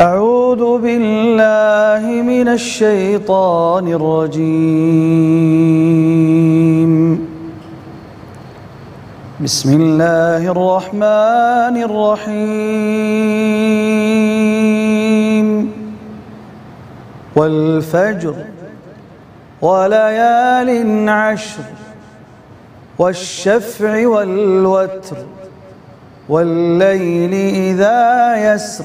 أعوذ بالله من الشيطان الرجيم. بسم الله الرحمن الرحيم. والفجر وليال عشر والشفع والوتر والليل إذا يسر.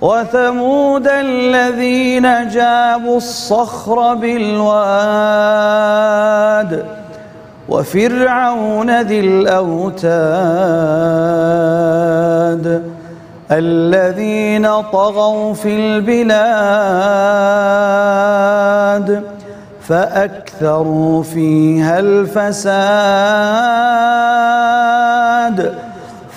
وثمود الذين جابوا الصخر بالواد وفرعون ذي الأوتاد الذين طغوا في البلاد فأكثروا فيها الفساد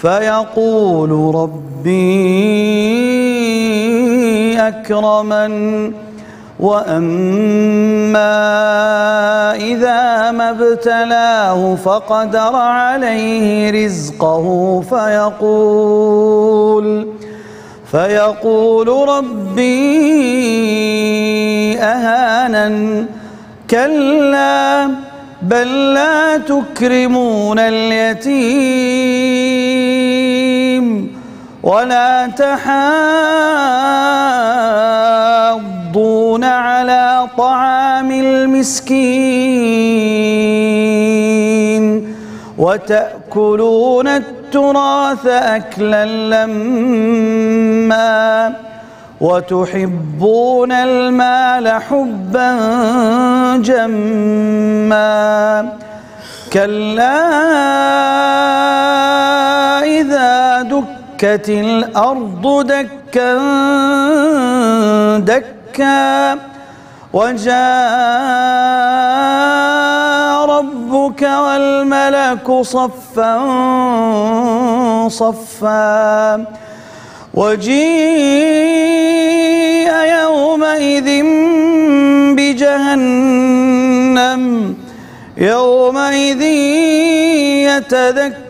فيقول ربي أكرمن وأما إذا ما ابتلاه فقدر عليه رزقه فيقول فيقول ربي أهانا كلا بل لا تكرمون اليتيم. ولا تحاضون على طعام المسكين وتأكلون التراث أكلا لما وتحبون المال حبا جما كلا دكت الأرض دكا دكا. وجاء ربك والملك صفا صفا. وجيء يومئذ بجهنم يومئذ يتذكر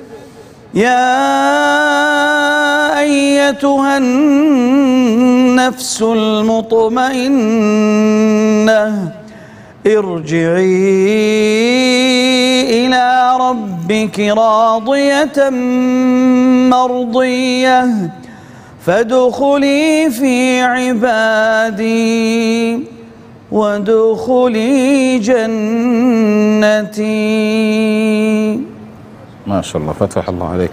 يا أيتها النفس المطمئنة ارجعي إلى ربك راضية مرضية فادخلي في عبادي وادخلي جنتي. ما شاء الله فتح الله عليك.